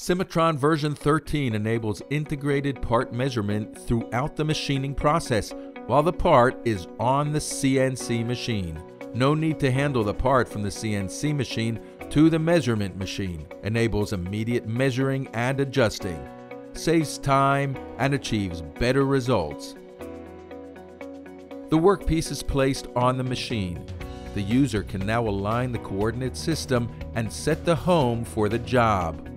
Cimatron version 13 enables integrated part measurement throughout the machining process while the part is on the CNC machine. No need to handle the part from the CNC machine to the measurement machine. Enables immediate measuring and adjusting. Saves time and achieves better results. The workpiece is placed on the machine. The user can now align the coordinate system and set the home for the job.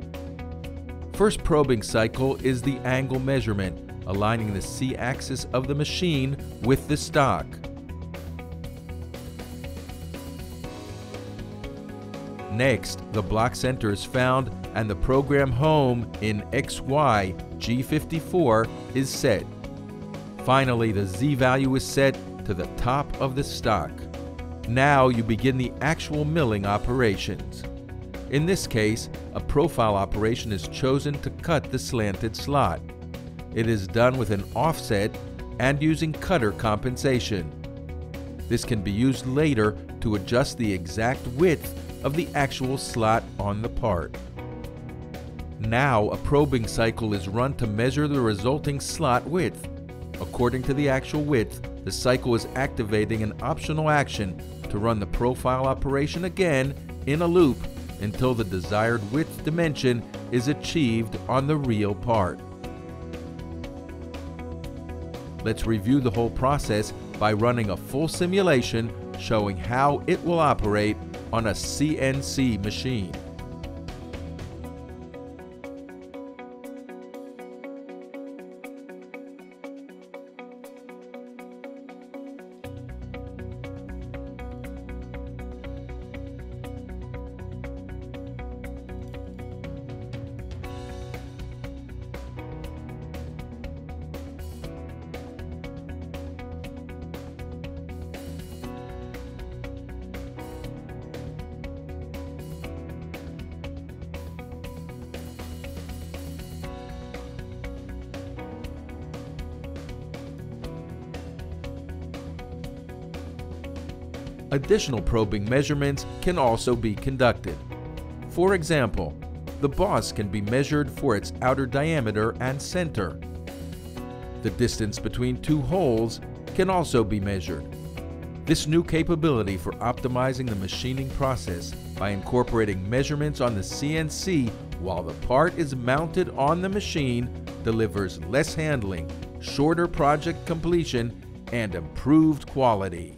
First probing cycle is the angle measurement, aligning the C-axis of the machine with the stock. Next, the block center is found and the program home in XY G54 is set. Finally, the Z value is set to the top of the stock. Now you begin the actual milling operations. In this case, a profile operation is chosen to cut the slanted slot. It is done with an offset and using cutter compensation. This can be used later to adjust the exact width of the actual slot on the part. Now a probing cycle is run to measure the resulting slot width. According to the actual width, the cycle is activating an optional action to run the profile operation again in a loop until the desired width dimension is achieved on the real part. Let's review the whole process by running a full simulation showing how it will operate on a CNC machine. Additional probing measurements can also be conducted. For example, the boss can be measured for its outer diameter and center. The distance between two holes can also be measured. This new capability for optimizing the machining process by incorporating measurements on the CNC while the part is mounted on the machine delivers less handling, shorter project completion, and improved quality.